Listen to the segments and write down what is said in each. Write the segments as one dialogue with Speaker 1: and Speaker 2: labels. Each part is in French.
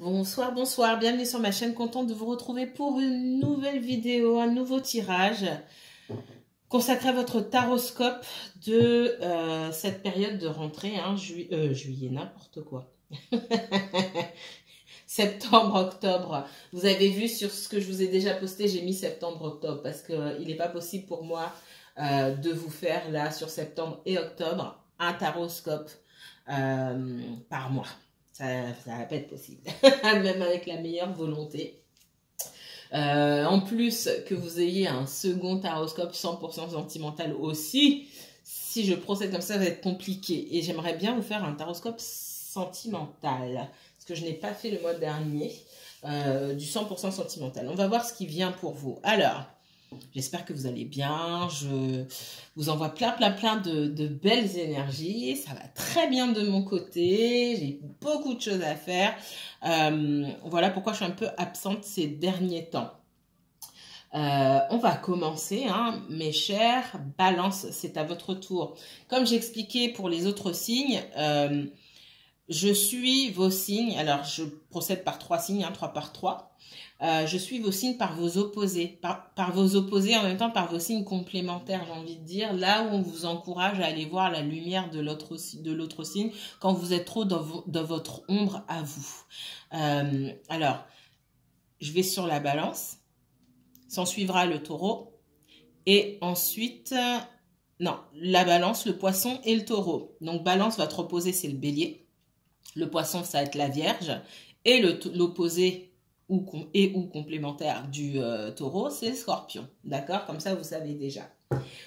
Speaker 1: Bonsoir, bonsoir, bienvenue sur ma chaîne, contente de vous retrouver pour une nouvelle vidéo, un nouveau tirage consacré à votre taroscope de euh, cette période de rentrée, hein, euh, juillet, n'importe quoi. septembre, octobre. Vous avez vu sur ce que je vous ai déjà posté, j'ai mis septembre, octobre parce qu'il euh, n'est pas possible pour moi de vous faire là sur septembre et octobre un taroscope par mois. Ça ne va pas être possible, même avec la meilleure volonté. Euh, en plus que vous ayez un second taroscope 100% sentimental aussi, si je procède comme ça, ça va être compliqué. Et j'aimerais bien vous faire un taroscope sentimental, parce que je n'ai pas fait le mois dernier, euh, du 100% sentimental. On va voir ce qui vient pour vous. Alors, J'espère que vous allez bien. Je vous envoie plein, plein, plein de, belles énergies. Ça va très bien de mon côté. J'ai beaucoup de choses à faire. Euh, voilà pourquoi je suis un peu absente ces derniers temps. Euh, on va commencer, hein, mes chers. Balance, c'est à votre tour. Comme j'expliquais pour les autres signes, euh, je suis vos signes. Alors, je procède par trois signes, hein, trois par trois. Euh, je suis vos signes par vos opposés, par, vos opposés en même temps par vos signes complémentaires, j'ai envie de dire, là où on vous encourage à aller voir la lumière de l'autre signe quand vous êtes trop dans, votre ombre à vous. Euh, alors, je vais sur la balance, s'en suivra le taureau, et ensuite, non, la balance, le poisson et le taureau. Donc, balance, votre opposé, c'est le bélier. Le poisson, ça va être la vierge. Et l'opposé ou, et ou complémentaire du euh, taureau, c'est scorpion. D'accord? Comme ça, vous savez déjà.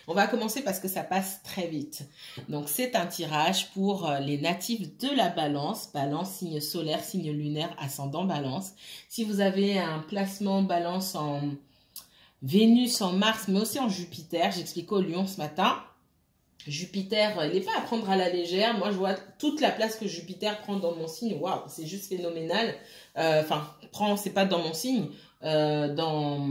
Speaker 1: On va commencer parce que ça passe très vite. Donc, c'est un tirage pour euh, les natifs de la balance. Balance, signe solaire, signe lunaire, ascendant balance. Si vous avez un placement balance en Vénus, en Mars, mais aussi en Jupiter, j'explique au Lion ce matin, Jupiter, il n'est pas à prendre à la légère. Moi, je vois toute la place que Jupiter prend dans mon signe. Waouh, c'est juste phénoménal. Euh, enfin, prend, c'est pas dans mon signe. Euh, dans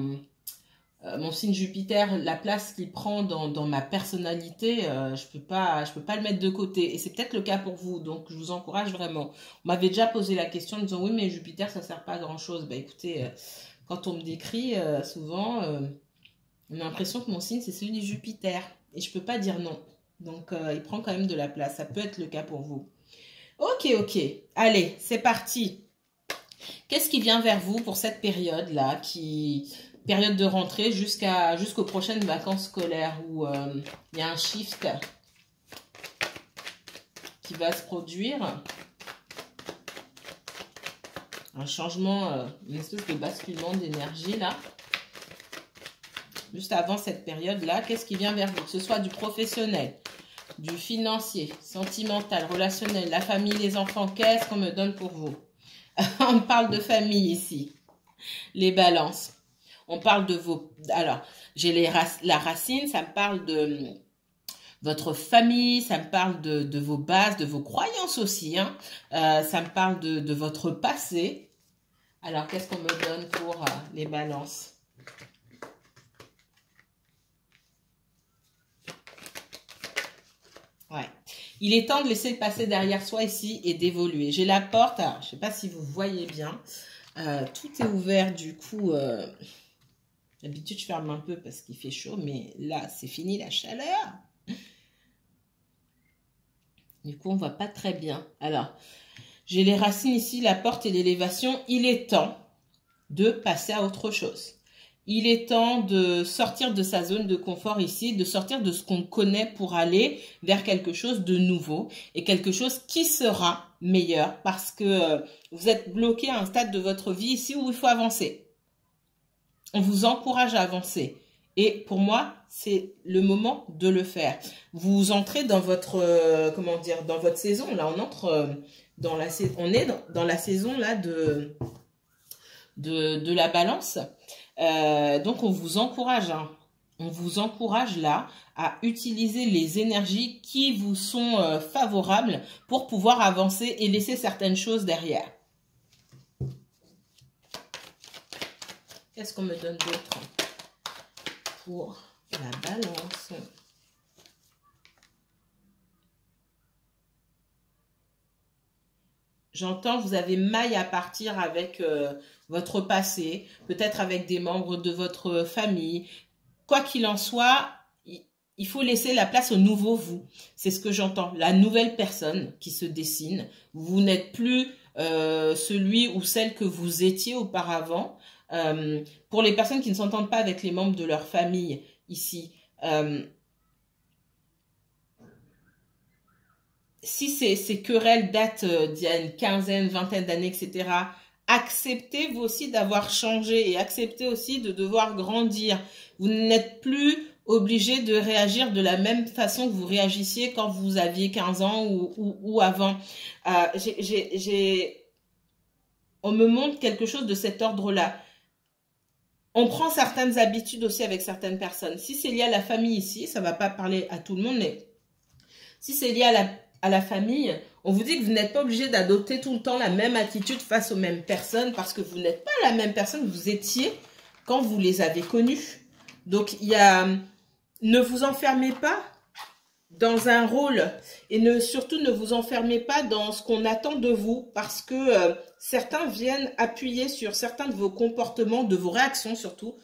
Speaker 1: euh, mon signe Jupiter, la place qu'il prend dans, ma personnalité, je peux peux pas le mettre de côté. Et c'est peut-être le cas pour vous. Donc, je vous encourage vraiment. On m'avait déjà posé la question en disant oui, mais Jupiter, ça sert pas à grand chose. Bah, écoutez, quand on me décrit, souvent, on a l'impression que mon signe c'est celui du Jupiter. Et je peux pas dire non. Donc, euh, il prend quand même de la place. Ça peut être le cas pour vous. Ok, ok. Allez, c'est parti. Qu'est-ce qui vient vers vous pour cette période-là qui Période de rentrée jusqu'aux prochaines vacances scolaires où euh, il y a un shift qui va se produire? Un changement, euh, une espèce de basculement d'énergie là juste avant cette période-là, qu'est-ce qui vient vers vous? Que ce soit du professionnel, du financier, sentimental, relationnel, la famille, les enfants, qu'est-ce qu'on me donne pour vous? On parle de famille ici. Les balances. On parle de vos... Alors, j'ai la racine, ça me parle de votre famille, ça me parle de, vos bases, de vos croyances aussi. Hein. Euh, ça me parle de, votre passé. Alors, qu'est-ce qu'on me donne pour euh, les balances? Il est temps de laisser passer derrière soi ici et d'évoluer. J'ai la porte, je ne sais pas si vous voyez bien. Euh, tout est ouvert du coup. Euh, d'habitude, je ferme un peu parce qu'il fait chaud, mais là, c'est fini la chaleur. Du coup, on ne voit pas très bien. Alors, j'ai les racines ici, la porte et l'élévation. Il est temps de passer à autre chose il est temps de sortir de sa zone de confort ici, de sortir de ce qu'on connaît pour aller vers quelque chose de nouveau et quelque chose qui sera meilleur parce que euh, vous êtes bloqué à un stade de votre vie ici où il faut avancer. On vous encourage à avancer. Et pour moi, c'est le moment de le faire. Vous entrez dans votre, euh, comment dire, dans votre saison. Là, on entre euh, dans la, on est dans, la saison là de, la balance. Euh, donc, on vous encourage, hein. on vous encourage là à utiliser les énergies qui vous sont euh, favorables pour pouvoir avancer et laisser certaines choses derrière. Qu'est-ce qu'on me donne d'autre pour la balance? J'entends, vous avez maille à partir avec euh, votre passé, peut-être avec des membres de votre famille. Quoi qu'il en soit, il faut laisser la place au nouveau vous. C'est ce que j'entends. La nouvelle personne qui se dessine. Vous n'êtes plus euh, celui ou celle que vous étiez auparavant. Euh, pour les personnes qui ne s'entendent pas avec les membres de leur famille ici, euh, si ces, querelles datent d'il y a une quinzaine, vingtaine d'années, etc., acceptez vous aussi d'avoir changé et acceptez aussi de devoir grandir. Vous n'êtes plus obligé de réagir de la même façon que vous réagissiez quand vous aviez 15 ans ou, avant. Euh, on me montre quelque chose de cet ordre-là. On prend certaines habitudes aussi avec certaines personnes. Si c'est lié à la famille ici, ça va pas parler à tout le monde, mais si c'est lié à la, à la famille, on vous dit que vous n'êtes pas obligé d'adopter tout le temps la même attitude face aux mêmes personnes parce que vous n'êtes pas la même personne que vous étiez quand vous les avez connues. Donc, il y a, ne vous enfermez pas dans un rôle et ne surtout ne vous enfermez pas dans ce qu'on attend de vous parce que euh, certains viennent appuyer sur certains de vos comportements, de vos réactions surtout.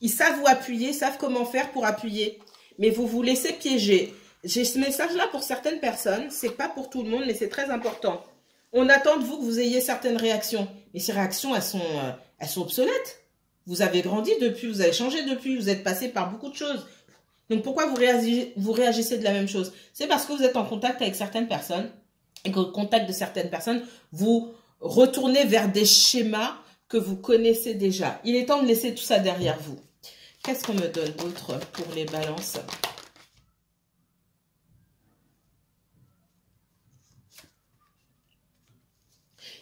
Speaker 1: Ils savent vous appuyer, savent comment faire pour appuyer, mais vous vous laissez piéger. J'ai ce message-là pour certaines personnes, c'est pas pour tout le monde, mais c'est très important. On attend de vous que vous ayez certaines réactions, mais ces réactions, elles sont, euh, elles sont obsolètes. Vous avez grandi depuis, vous avez changé depuis, vous êtes passé par beaucoup de choses. Donc pourquoi vous réagissez, vous réagissez de la même chose? C'est parce que vous êtes en contact avec certaines personnes et qu'au contact de certaines personnes, vous retournez vers des schémas que vous connaissez déjà. Il est temps de laisser tout ça derrière vous. Qu'est-ce qu'on me donne d'autre pour les balances?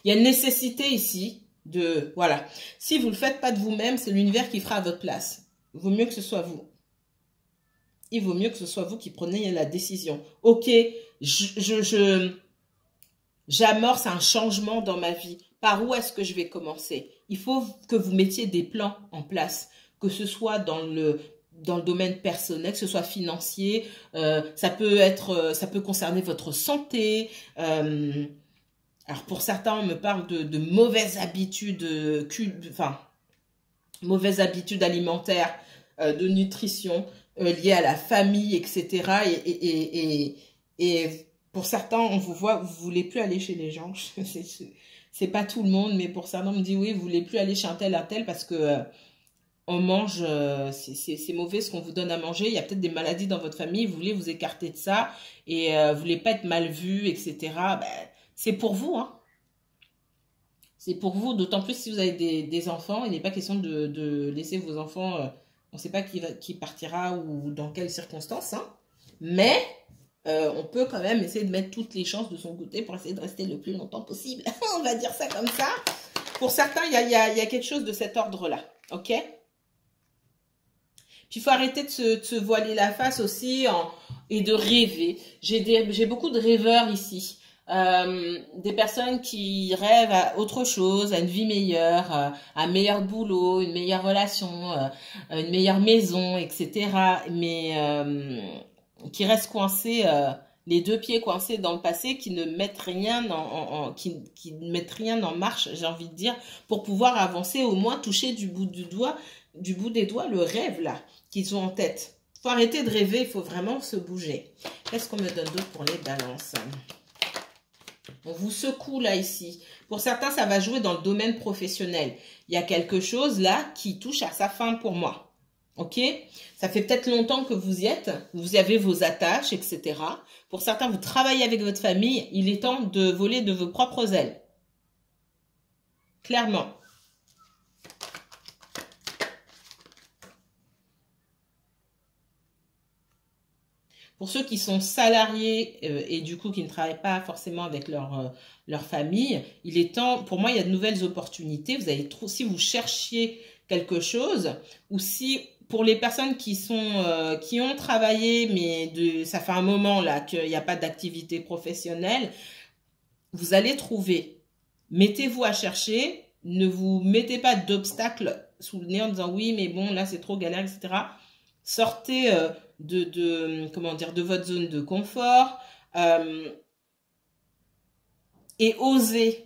Speaker 1: Il y a une nécessité ici de... Voilà. Si vous ne le faites pas de vous-même, c'est l'univers qui fera à votre place. Il vaut mieux que ce soit vous il vaut mieux que ce soit vous qui prenez la décision. Ok, je, j'amorce un changement dans ma vie. Par où est-ce que je vais commencer? Il faut que vous mettiez des plans en place, que ce soit dans le dans le domaine personnel, que ce soit financier, euh, ça peut être, euh, ça peut concerner votre santé. Euh, alors pour certains, on me parle de, mauvaises habitudes, enfin mauvaises habitudes alimentaires, de nutrition. Euh, liées à la famille, etc. Et, pour certains, on vous voit, vous voulez plus aller chez les gens. C'est pas tout le monde, mais pour certains, on me dit oui, vous voulez plus aller chez un tel, un tel, parce que euh, on mange, euh, c'est mauvais ce qu'on vous donne à manger. Il y a peut-être des maladies dans votre famille, vous voulez vous écarter de ça et vous voulez pas être mal vu, etc. c'est pour vous, hein. C'est pour vous, d'autant plus si vous avez des, enfants. Il n'est pas question de, laisser vos enfants on ne sait pas qui, partira ou dans quelles circonstances. Hein. Mais euh, on peut quand même essayer de mettre toutes les chances de son côté pour essayer de rester le plus longtemps possible. on va dire ça comme ça. Pour certains, il y a, quelque chose de cet ordre-là. OK? Puis il faut arrêter de se, voiler la face aussi et de rêver. J'ai beaucoup de rêveurs ici. Euh, des personnes qui rêvent à autre chose, à une vie meilleure, euh, à un meilleur boulot, une meilleure relation, euh, une meilleure maison, etc. Mais qui restent coincés, les deux pieds coincés dans le passé, qui ne mettent rien en, qui, qui mettent rien en marche, j'ai envie de dire, pour pouvoir avancer, au moins toucher du bout du doigt, du bout des doigts, le rêve là qu'ils ont en tête. Faut arrêter de rêver, il faut vraiment se bouger. Qu'est-ce qu'on me donne d'autre pour les balances? On vous secoue là ici. Pour certains, ça va jouer dans le domaine professionnel. Il y a quelque chose là qui touche à sa fin pour moi. Ok? Ça fait peut-être longtemps que vous y êtes. Vous avez vos attaches, etc. Pour certains, vous travaillez avec votre famille. Il est temps de voler de vos propres ailes. Clairement. Pour ceux qui sont salariés euh, et du coup qui ne travaillent pas forcément avec leur, euh, leur famille, il est temps, pour moi, il y a de nouvelles opportunités. Vous allez trop, si vous cherchiez quelque chose ou si pour les personnes qui sont euh, qui ont travaillé mais de ça fait un moment là qu'il n'y a pas d'activité professionnelle, vous allez trouver. Mettez-vous à chercher, ne vous mettez pas d'obstacles sous le nez en disant oui mais bon là c'est trop galère etc. Sortez de, de, comment dire, de votre zone de confort. Euh, et oser.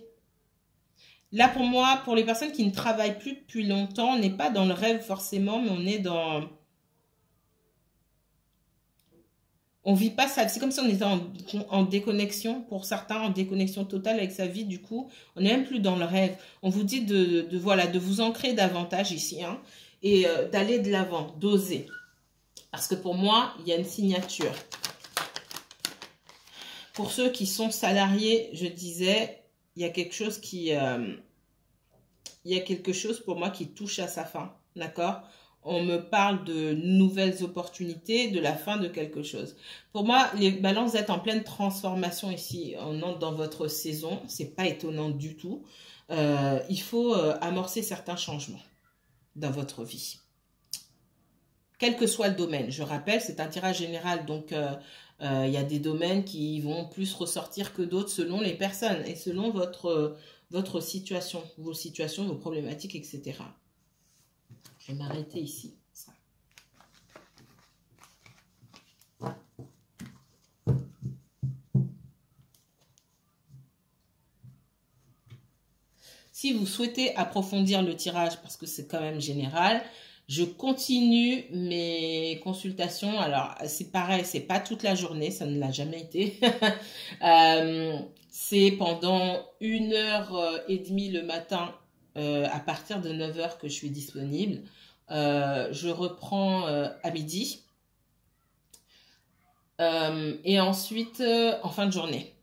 Speaker 1: Là, pour moi, pour les personnes qui ne travaillent plus depuis longtemps, on n'est pas dans le rêve forcément, mais on est dans... On vit pas ça. C'est comme si on était en, déconnexion, pour certains, en déconnexion totale avec sa vie. Du coup, on n'est même plus dans le rêve. On vous dit de, voilà, de vous ancrer davantage ici hein, et euh, d'aller de l'avant, d'oser. Parce que pour moi, il y a une signature. Pour ceux qui sont salariés, je disais, il y a quelque chose qui... Euh, il y a quelque chose pour moi qui touche à sa fin. D'accord? On me parle de nouvelles opportunités, de la fin de quelque chose. Pour moi, les balances êtes en pleine transformation ici. On entre dans votre saison. C'est pas étonnant du tout. Euh, il faut euh, amorcer certains changements dans votre vie. Quel que soit le domaine. Je rappelle, c'est un tirage général. Donc, euh, il y a des domaines qui vont plus ressortir que d'autres selon les personnes et selon votre, votre situation, vos situations, vos problématiques, etc. Je vais m'arrêter ici. Si vous souhaitez approfondir le tirage, parce que c'est quand même général, je continue mes consultations. Alors, c'est pareil, c'est pas toute la journée, ça ne l'a jamais été. Euh, c'est pendant une heure et demie le matin euh, à partir de 9 heures que je suis disponible. Euh, je reprends à midi. et ensuite, en fin de journée,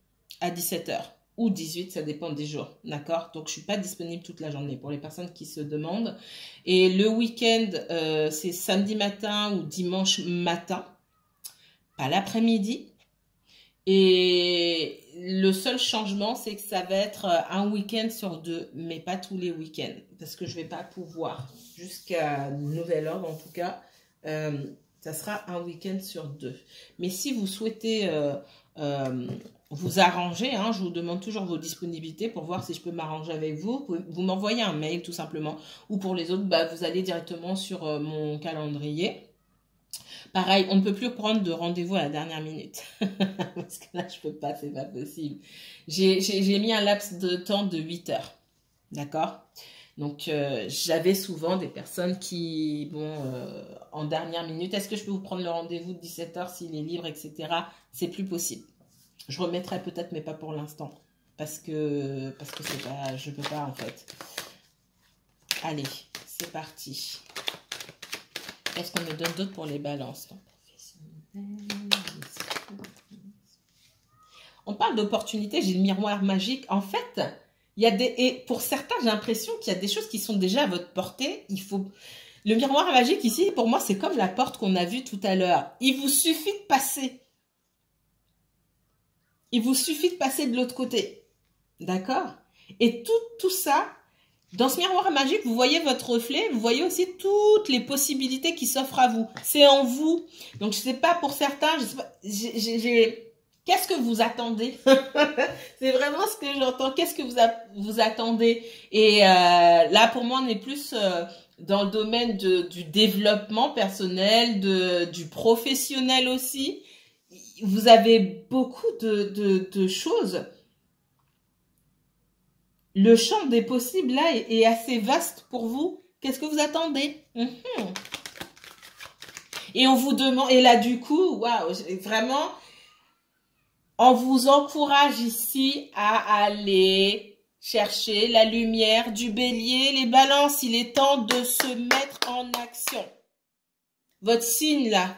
Speaker 1: à 17 heures ou 18, ça dépend des jours, d'accord? Donc, je suis pas disponible toute la journée pour les personnes qui se demandent. Et le week-end, euh, c'est samedi matin ou dimanche matin, pas l'après-midi. Et le seul changement, c'est que ça va être euh, un week-end sur deux, mais pas tous les week-ends, parce que je vais pas pouvoir, jusqu'à nouvel ordre en tout cas, euh, ça sera un week-end sur deux. Mais si vous souhaitez vous arranger. Hein, je vous demande toujours vos disponibilités pour voir si je peux m'arranger avec vous. Vous, m'envoyez un mail tout simplement. Ou pour les autres, bah, vous allez directement sur euh, mon calendrier. Pareil, on ne peut plus prendre de rendez-vous à la dernière minute. Parce que là, je peux pas, c'est pas possible. J'ai mis un laps de temps de 8 heures. D'accord? Donc, euh, j'avais souvent des personnes qui, bon, euh, en dernière minute, est-ce que je peux vous prendre le rendez-vous de 17h s'il est libre, etc. C'est plus possible. Je remettrai peut-être, mais pas pour l'instant. Parce que, parce que peux pas en fait. Allez, c'est parti. Qu'est-ce qu'on me donne d'autre pour les balances? On parle d'opportunités, j'ai le miroir magique. En fait, il y a des. Et pour certains, j'ai l'impression qu'il y a des choses qui sont déjà à votre portée. Il faut. Le miroir magique ici, pour moi, c'est comme la porte qu'on a vue tout à l'heure. Il vous suffit de passer. Il vous suffit de passer de l'autre côté. D'accord? Et tout, tout ça, dans ce miroir magique, vous voyez votre reflet, vous voyez aussi toutes les possibilités qui s'offrent à vous. C'est en vous. Donc, je ne sais pas pour certains, je sais pas, j'ai... Qu'est-ce que vous attendez? C'est vraiment ce que j'entends. Qu'est-ce que vous, vous attendez? Et euh, là, pour moi, on est plus euh, dans le domaine du développement personnel, de, du professionnel aussi vous avez beaucoup de, choses. Le champ des possibles, là, est, assez vaste pour vous. Qu'est-ce que vous attendez? Mhm. Et on vous demande, et là, du coup, waouh, vraiment, on vous encourage ici à aller chercher la lumière du bélier, les balances. Il est temps de se mettre en action. Votre signe, là,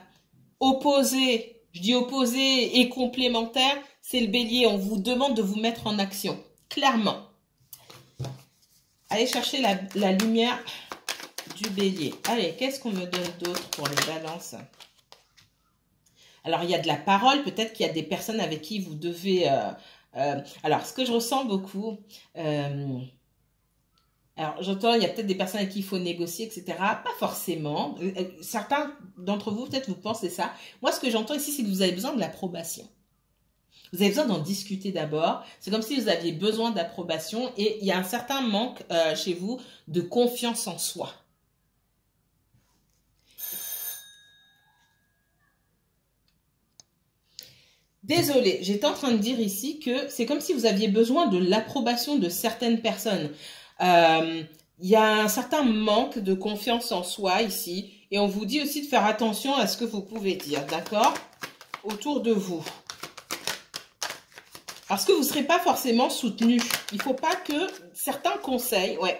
Speaker 1: opposé, je dis opposé et complémentaire, c'est le bélier. On vous demande de vous mettre en action, clairement. Allez chercher la, lumière du bélier. Allez, qu'est-ce qu'on me donne d'autre pour les balances? Alors, il y a de la parole. Peut-être qu'il y a des personnes avec qui vous devez... Euh, euh, alors, ce que je ressens beaucoup... Euh, alors, j'entends, il y a peut-être des personnes avec qui il faut négocier, etc. Pas forcément. Certains d'entre vous, peut-être, vous pensez ça. Moi, ce que j'entends ici, c'est que vous avez besoin de l'approbation. Vous avez besoin d'en discuter d'abord. C'est comme si vous aviez besoin d'approbation et il y a un certain manque chez vous de confiance en soi. Désolée, j'étais en train de dire ici que c'est comme si vous aviez besoin de l'approbation de certaines personnes. Euh, il y a un certain manque de confiance en soi ici. Et on vous dit aussi de faire attention à ce que vous pouvez dire, d'accord? Autour de vous. Parce que vous ne serez pas forcément soutenu. Il ne faut pas que certains conseils, ouais.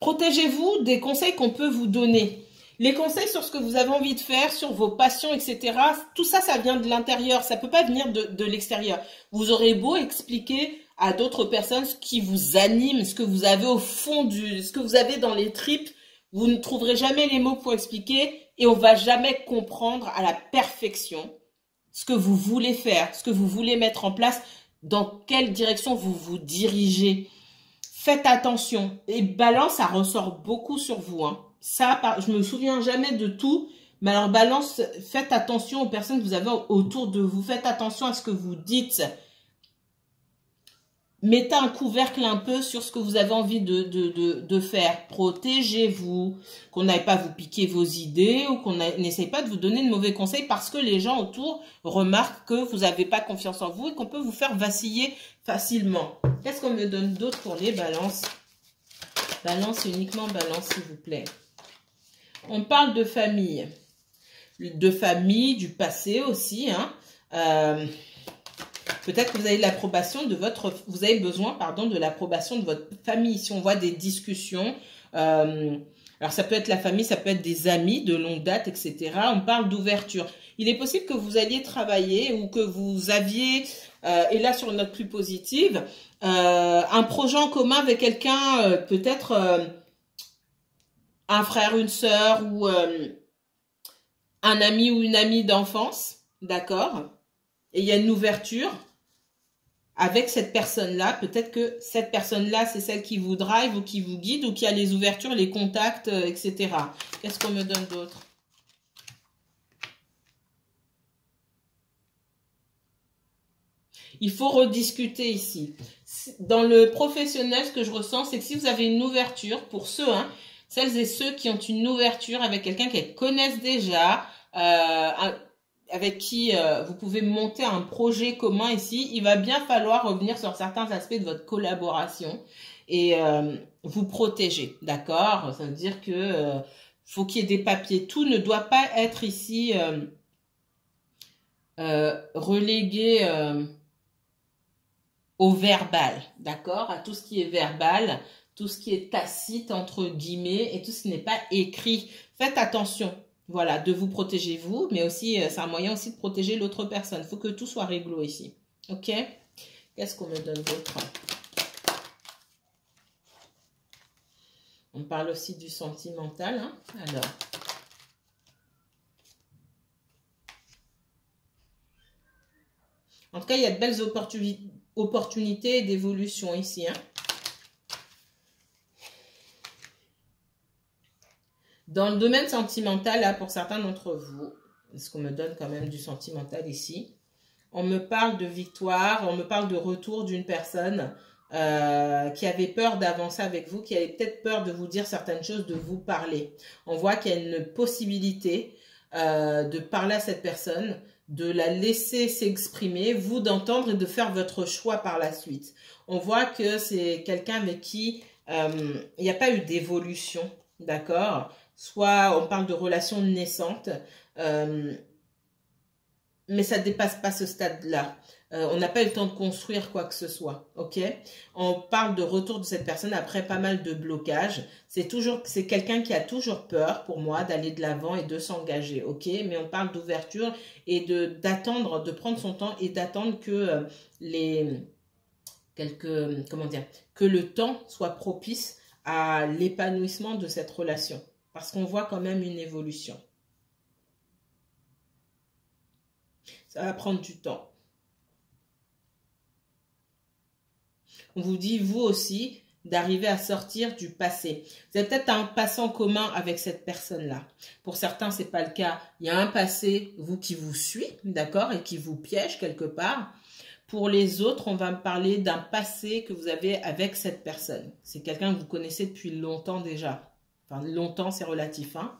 Speaker 1: Protégez-vous des conseils qu'on peut vous donner. Les conseils sur ce que vous avez envie de faire, sur vos passions, etc. Tout ça, ça vient de l'intérieur. Ça ne peut pas venir de, de l'extérieur. Vous aurez beau expliquer à d'autres personnes ce qui vous anime, ce que vous avez au fond du, ce que vous avez dans les tripes. Vous ne trouverez jamais les mots pour expliquer et on va jamais comprendre à la perfection ce que vous voulez faire, ce que vous voulez mettre en place dans quelle direction vous vous dirigez. Faites attention. Et balance, ça ressort beaucoup sur vous. Hein. Ça, je me souviens jamais de tout. Mais alors balance, faites attention aux personnes que vous avez autour de vous. Faites attention à ce que vous dites mettez un couvercle un peu sur ce que vous avez envie de, de, de, faire. Protégez-vous, qu'on n'aille pas vous piquer vos idées ou qu'on n'essaye pas de vous donner de mauvais conseils parce que les gens autour remarquent que vous n'avez pas confiance en vous et qu'on peut vous faire vaciller facilement. Qu'est-ce qu'on me donne d'autre pour les balances? Balance uniquement balance, s'il vous plaît. On parle de famille. De famille, du passé aussi. Hein. Euh, Peut-être que vous avez l'approbation de votre, vous avez besoin, pardon, de l'approbation de votre famille. Si on voit des discussions, euh, alors ça peut être la famille, ça peut être des amis de longue date, etc. On parle d'ouverture. Il est possible que vous alliez travailler ou que vous aviez, euh, et là sur une note plus positive, un projet en commun avec quelqu'un, peut-être un frère, une sœur ou un ami ou une amie d'enfance, d'accord? Et il y a une ouverture avec cette personne-là, peut-être que cette personne-là, c'est celle qui vous drive ou qui vous guide ou qui a les ouvertures, les contacts, euh, etc. Qu'est-ce qu'on me donne d'autre? Il faut rediscuter ici. Dans le professionnel, ce que je ressens, c'est que si vous avez une ouverture, pour ceux, hein, celles et ceux qui ont une ouverture avec quelqu'un qu'ils connaissent déjà, euh, avec qui euh, vous pouvez monter un projet commun. Ici, il va bien falloir revenir sur certains aspects de votre collaboration et euh, vous protéger, d'accord? Ça veut dire que faut qu'il y ait des papiers. Tout ne doit pas être ici relégué au verbal, d'accord? À tout ce qui est verbal, tout ce qui est tacite entre guillemets et tout ce qui n'est pas écrit. Faites attention, voilà, de vous protéger vous, mais aussi, euh, c'est un moyen aussi de protéger l'autre personne. Il faut que tout soit réglo ici. Ok? Qu'est-ce qu'on me donne d'autre? On parle aussi du sentimental. Hein Alors. En tout cas, il y a de belles opportunités d'évolution ici. Hein Dans le domaine sentimental, là, pour certains d'entre vous, ce qu'on me donne quand même du sentimental ici, on me parle de victoire, on me parle de retour d'une personne euh, qui avait peur d'avancer avec vous, qui avait peut-être peur de vous dire certaines choses, de vous parler. On voit qu'il y a une possibilité euh, de parler à cette personne, de la laisser s'exprimer, vous d'entendre et de faire votre choix par la suite. On voit que c'est quelqu'un avec qui euh, il n'y a pas eu d'évolution, d'accord? Soit on parle de relations naissantes, euh, mais ça ne dépasse pas ce stade-là. Euh, on n'a pas eu le temps de construire quoi que ce soit, On parle de retour de cette personne après pas mal de blocages. C'est toujours, quelqu'un qui a toujours peur, pour moi, d'aller de l'avant et de s'engager, Mais on parle d'ouverture et d'attendre, de prendre son temps et d'attendre que euh, les comment dire, que le temps soit propice à l'épanouissement de cette relation. Parce qu'on voit quand même une évolution. Ça va prendre du temps. On vous dit, vous aussi, d'arriver à sortir du passé. Vous avez peut-être un passé en commun avec cette personne-là. Pour certains, ce n'est pas le cas. Il y a un passé, vous, qui vous suit, d'accord, et qui vous piège quelque part. Pour les autres, on va me parler d'un passé que vous avez avec cette personne. C'est quelqu'un que vous connaissez depuis longtemps déjà. Enfin, longtemps, c'est relatif. Hein.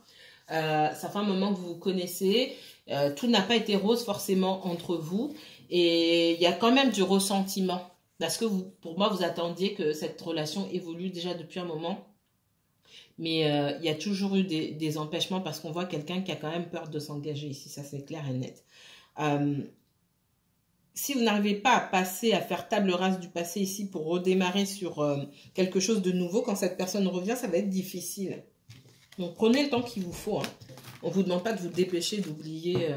Speaker 1: Euh, ça fait un moment que vous vous connaissez. Euh, tout n'a pas été rose forcément entre vous. Et il y a quand même du ressentiment. Parce que pour moi, vous attendiez que cette relation évolue déjà depuis un moment. Mais euh, il y a toujours eu des, empêchements parce qu'on voit quelqu'un qui a quand même peur de s'engager ici. Ça, c'est clair et net. Euh, si vous n'arrivez pas à passer, à faire table rase du passé ici pour redémarrer sur euh, quelque chose de nouveau, quand cette personne revient, ça va être difficile. Donc prenez le temps qu'il vous faut. Hein. On ne vous demande pas de vous dépêcher d'oublier,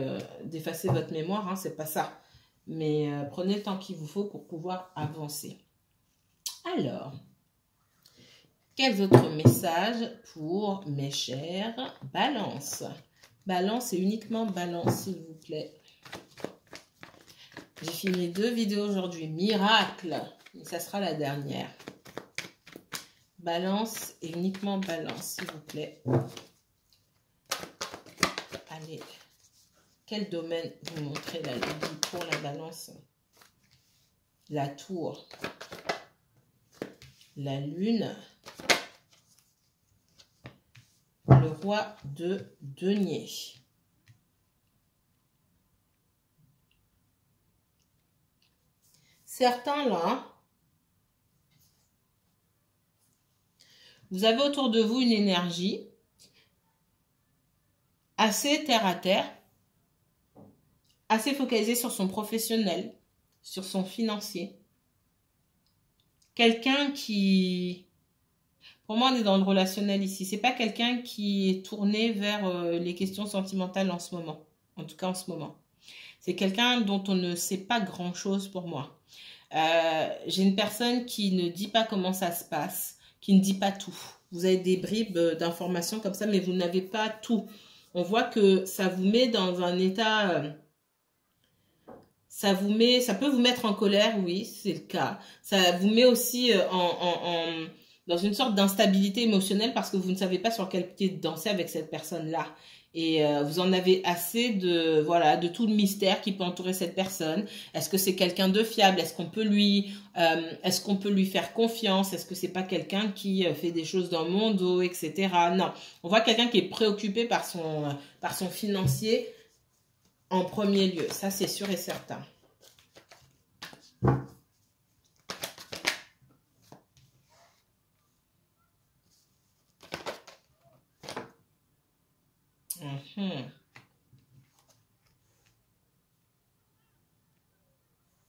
Speaker 1: d'effacer votre mémoire, hein, c'est pas ça. Mais prenez le temps qu'il vous faut pour pouvoir avancer. Alors, quels autres messages pour mes chers balance Balance et uniquement balance, s'il vous plaît. J'ai filmé deux vidéos aujourd'hui. Miracle ça sera la dernière. Balance et uniquement balance, s'il vous plaît. Allez. Quel domaine vous montrez la pour la balance? La tour. La lune le roi de denier. Certains là, vous avez autour de vous une énergie assez terre à terre, assez focalisée sur son professionnel, sur son financier. Quelqu'un qui pour moi, on est dans le relationnel ici. C'est pas quelqu'un qui est tourné vers euh, les questions sentimentales en ce moment. En tout cas, en ce moment. C'est quelqu'un dont on ne sait pas grand-chose pour moi. Euh, j'ai une personne qui ne dit pas comment ça se passe, qui ne dit pas tout. Vous avez des bribes d'informations comme ça, mais vous n'avez pas tout. On voit que ça vous met dans un état... Euh, ça vous met, ça peut vous mettre en colère, oui, c'est le cas. Ça vous met aussi en dans une sorte d'instabilité émotionnelle parce que vous ne savez pas sur quel pied danser avec cette personne-là. Et euh, vous en avez assez de voilà de tout le mystère qui peut entourer cette personne. Est-ce que c'est quelqu'un de fiable? Est-ce qu'on peut lui euh, est-ce qu'on peut lui faire confiance? Est-ce que c'est pas quelqu'un qui euh, fait des choses dans le monde, etc. Non, on voit quelqu'un qui est préoccupé par son par son financier en premier lieu. Ça c'est sûr et certain. Hmm.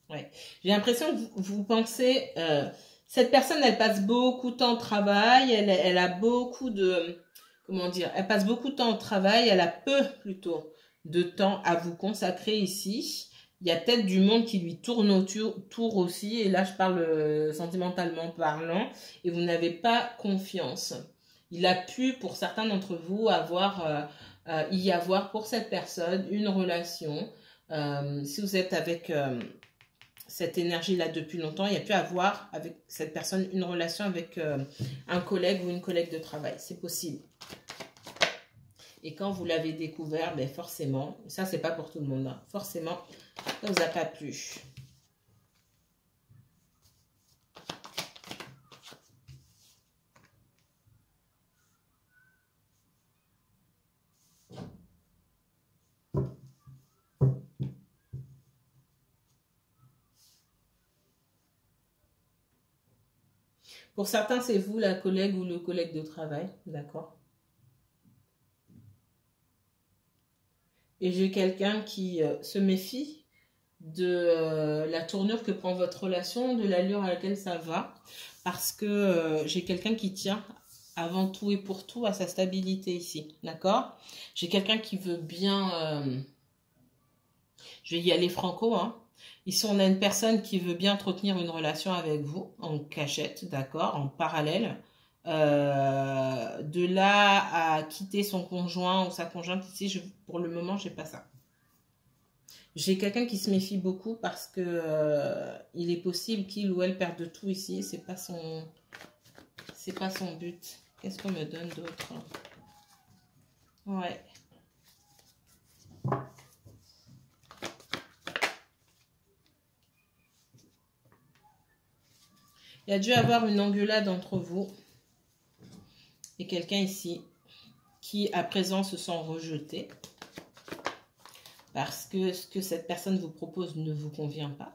Speaker 1: Ouais. J'ai l'impression que vous, pensez, euh, cette personne, elle passe beaucoup de temps au travail, elle, a beaucoup de, comment dire, elle passe beaucoup de temps au travail, elle a peu plutôt de temps à vous consacrer ici. Il y a peut-être du monde qui lui tourne autour aussi, et là je parle euh, sentimentalement parlant, et vous n'avez pas confiance. Il a pu, pour certains d'entre vous, avoir euh, y avoir pour cette personne une relation. Si vous êtes avec cette énergie-là depuis longtemps, il y a pu avoir avec cette personne une relation avec un collègue ou une collègue de travail. C'est possible. Et quand vous l'avez découvert, ben forcément, ça c'est pas pour tout le monde, hein, forcément, ça vous a pas plu. Pour certains, c'est vous, la collègue ou le collègue de travail, d'accord? Et j'ai quelqu'un qui euh, se méfie de euh, la tournure que prend votre relation, de l'allure à laquelle ça va, parce que euh, j'ai quelqu'un qui tient avant tout et pour tout à sa stabilité ici, d'accord? J'ai quelqu'un qui veut bien... je vais y aller franco, hein Ici, on a une personne qui veut bien entretenir une relation avec vous, en cachette, d'accord, en parallèle. Euh, de là à quitter son conjoint ou sa conjointe ici, pour le moment, j'ai pas ça. J'ai quelqu'un qui se méfie beaucoup parce que euh, il est possible qu'il ou elle perde tout ici. C'est pas son, c'est pas son but. Qu'est-ce qu'on me donne d'autre? Ouais. Il y a dû avoir une engueulade entre vous et quelqu'un ici qui à présent se sent rejeté parce que ce que cette personne vous propose ne vous convient pas.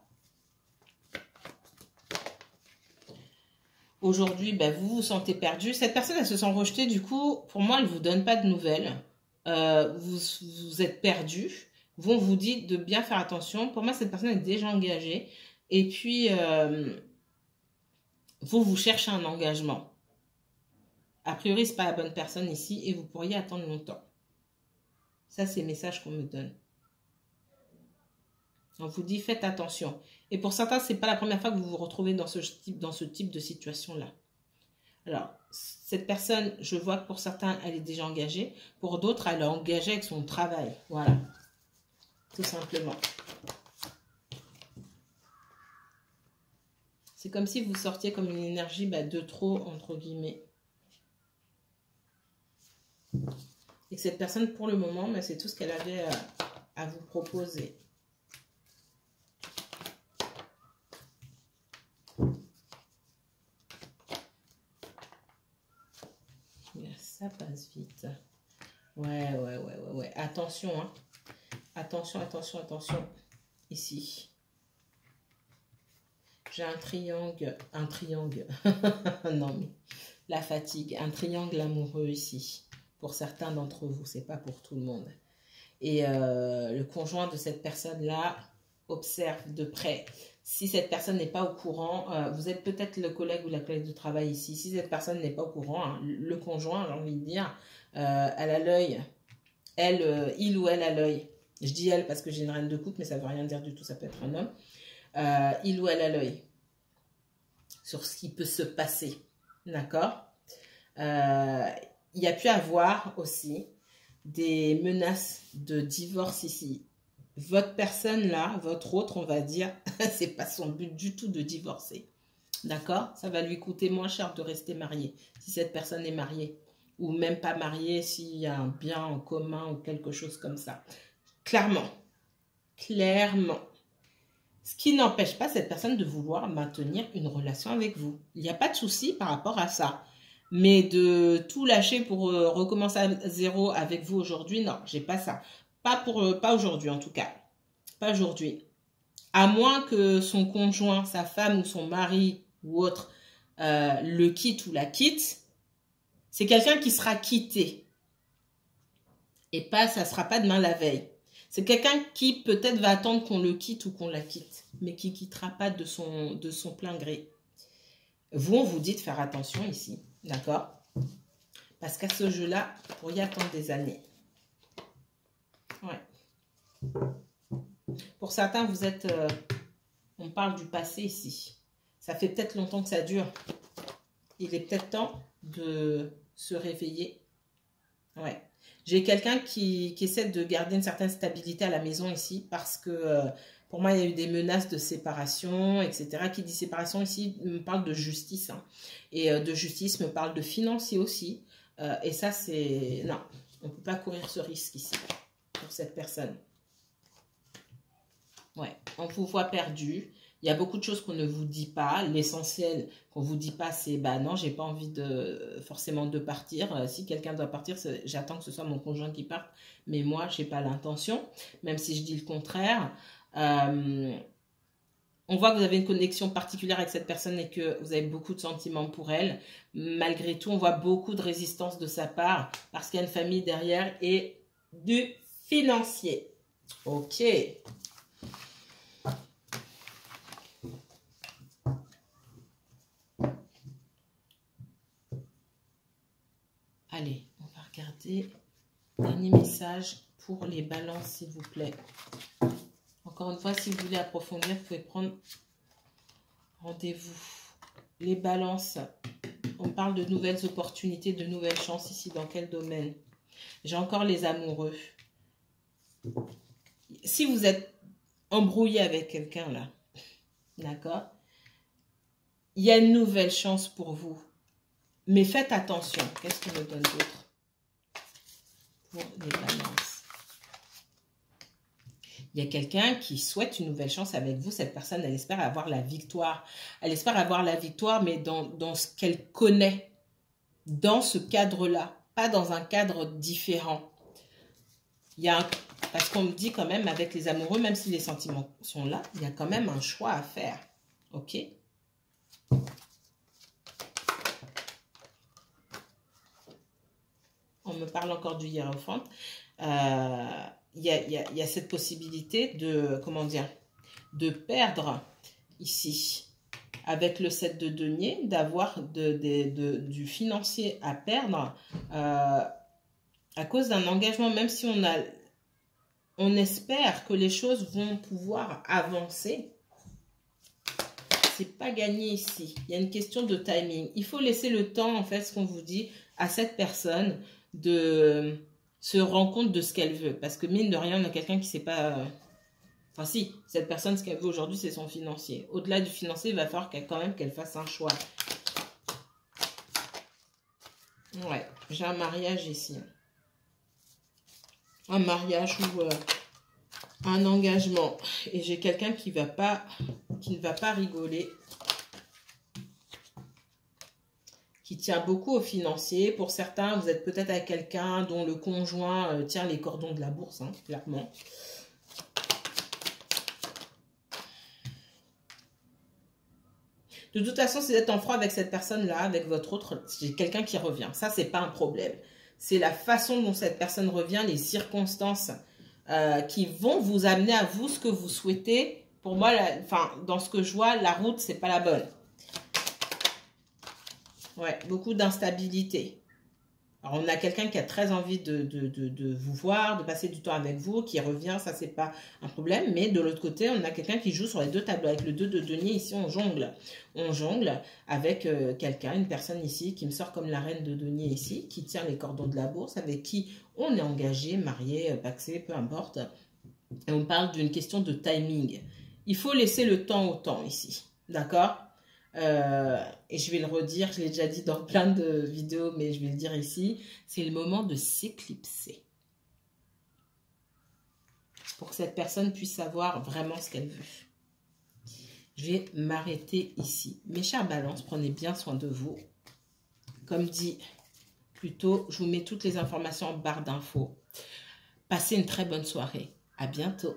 Speaker 1: Aujourd'hui, ben, vous vous sentez perdu. Cette personne, elle se sent rejetée. Du coup, pour moi, elle ne vous donne pas de nouvelles. Euh, vous, êtes perdu. Vous, vous dit de bien faire attention. Pour moi, cette personne est déjà engagée. Et puis, euh, vous, vous cherchez un engagement. A priori, ce n'est pas la bonne personne ici et vous pourriez attendre longtemps. Ça, c'est le message qu'on me donne. On vous dit, faites attention. Et pour certains, ce n'est pas la première fois que vous vous retrouvez dans ce type, dans ce type de situation-là. Alors, cette personne, je vois que pour certains, elle est déjà engagée. Pour d'autres, elle est engagée avec son travail. Voilà. Tout simplement. C'est comme si vous sortiez comme une énergie bah, de trop, entre guillemets. Et cette personne, pour le moment, c'est tout ce qu'elle avait à vous proposer. Ça passe vite. Ouais, ouais, ouais, ouais, ouais. Attention, hein. Attention, attention, attention. Ici. J'ai un triangle. Un triangle. non, mais la fatigue. Un triangle amoureux ici. Pour certains d'entre vous. C'est pas pour tout le monde. Et euh, le conjoint de cette personne-là observe de près si cette personne n'est pas au courant, euh, vous êtes peut-être le collègue ou la collègue de travail ici. Si cette personne n'est pas au courant, hein, le conjoint, j'ai envie de dire, euh, elle a l'œil. Elle, il ou elle a l'œil. Je dis elle parce que j'ai une reine de coupe, mais ça ne veut rien dire du tout, ça peut être un homme. Il ou elle a l'œil sur ce qui peut se passer. D'accord? Il y a pu avoir aussi des menaces de divorce ici votre personne là, votre autre, on va dire, c'est pas son but du tout de divorcer. D'accord? Ça va lui coûter moins cher de rester marié si cette personne est mariée ou même pas mariée s'il y a un bien en commun ou quelque chose comme ça. Clairement. Clairement. Ce qui n'empêche pas cette personne de vouloir maintenir une relation avec vous. Il n'y a pas de souci par rapport à ça. Mais de tout lâcher pour euh, recommencer à zéro avec vous aujourd'hui, non, j'ai pas ça. Euh, pas aujourd'hui en tout cas. Pas aujourd'hui. À moins que son conjoint, sa femme ou son mari ou autre euh, le quitte ou la quitte, c'est quelqu'un qui sera quitté. Et pas, ça sera pas demain la veille. C'est quelqu'un qui peut-être va attendre qu'on le quitte ou qu'on la quitte, mais qui quittera pas de son, plein gré. Vous, on vous dit de faire attention ici, d'accord? Parce qu'à ce jeu-là, pour y attendre des années. Ouais. Pour certains, vous êtes... Euh, on parle du passé ici. Ça fait peut-être longtemps que ça dure. Il est peut-être temps de se réveiller. Ouais. J'ai quelqu'un qui, essaie de garder une certaine stabilité à la maison ici parce que euh, pour moi, il y a eu des menaces de séparation, etc. Qui dit séparation ici me parle de justice. Hein. Et euh, de justice me parle de financier aussi. et ça, c'est... Non, on ne peut pas courir ce risque ici cette personne. Ouais, on vous voit perdu. Il y a beaucoup de choses qu'on ne vous dit pas. L'essentiel qu'on vous dit pas, c'est bah non, j'ai pas envie de forcément de partir. Euh, si quelqu'un doit partir, j'attends que ce soit mon conjoint qui parte, mais moi, j'ai pas l'intention. Même si je dis le contraire. Euh, on voit que vous avez une connexion particulière avec cette personne et que vous avez beaucoup de sentiments pour elle. Malgré tout, on voit beaucoup de résistance de sa part parce qu'il y a une famille derrière et du financier. Ok. Allez, Dernier message pour les balances, s'il vous plaît. Encore une fois, si vous voulez approfondir, vous pouvez prendre rendez-vous. Les balances, on parle de nouvelles opportunités, de nouvelles chances ici. Dans quel domaine? J'ai encore les amoureux si vous êtes embrouillé avec quelqu'un là, d'accord, il y a une nouvelle chance pour vous. Mais faites attention. Qu'est-ce qu'il me donne d'autre? Il y a quelqu'un qui souhaite une nouvelle chance avec vous. Cette personne, elle espère avoir la victoire. Elle espère avoir la victoire, mais dans, ce qu'elle connaît. Dans ce cadre-là. Pas dans un cadre différent. Il Parce qu'on me dit quand même, avec les amoureux, même si les sentiments sont là, il y a quand même un choix à faire. Ok? On me parle encore du hiérophante. Euh, il y, a, y, a, cette possibilité de, comment dire, de perdre ici avec le 7 de denier, d'avoir de, de, du financier à perdre euh, à cause d'un engagement, même si on a on espère que les choses vont pouvoir avancer. C'est pas gagné ici. Il y a une question de timing. Il faut laisser le temps, en fait, ce qu'on vous dit, à cette personne de se rendre compte de ce qu'elle veut. Parce que mine de rien, on a quelqu'un qui ne sait pas... Enfin si, cette personne, ce qu'elle veut aujourd'hui, c'est son financier. Au-delà du financier, il va falloir qu'elle, quand même qu'elle fasse un choix. Ouais, j'ai un mariage ici un mariage ou euh, un engagement et j'ai quelqu'un qui ne va pas rigoler tient beaucoup au financier pour certains vous êtes peut-être avec quelqu'un dont le conjoint euh, tient les cordons de la bourse hein, clairement De toute façon, si vous êtes en froid avec cette personne-là, avec votre autre, j'ai quelqu'un qui revient. Ça, c'est pas un problème c'est la façon dont cette personne revient, les circonstances euh, qui vont vous amener à vous ce que vous souhaitez. Pour moi, enfin, dans ce que je vois, la route, c'est pas la bonne. Ouais, beaucoup d'instabilité. Alors, on a quelqu'un qui a très envie de, vous voir, de passer du temps avec vous, qui revient, ça, c'est pas un problème. Mais de l'autre côté, on a quelqu'un qui joue sur les deux tableaux. Avec le 2 de denier, ici, on jongle. On jongle avec euh, quelqu'un, une personne ici, qui me sort comme la reine de denier ici, qui tient les cordons de la bourse, avec qui on est engagé, marié, paxé, peu importe. Et on parle d'une question de timing. Il faut laisser le temps au temps ici. D'accord? Euh, et je vais le redire, je l'ai déjà dit dans plein de vidéos, mais je vais le dire ici, c'est le moment de s'éclipser. Pour que cette personne puisse savoir vraiment ce qu'elle veut. Je vais m'arrêter ici. Mes chers balances, prenez bien soin de vous. Comme dit plus tôt, je vous mets toutes les informations en barre d'infos. Passez une très bonne soirée. À bientôt.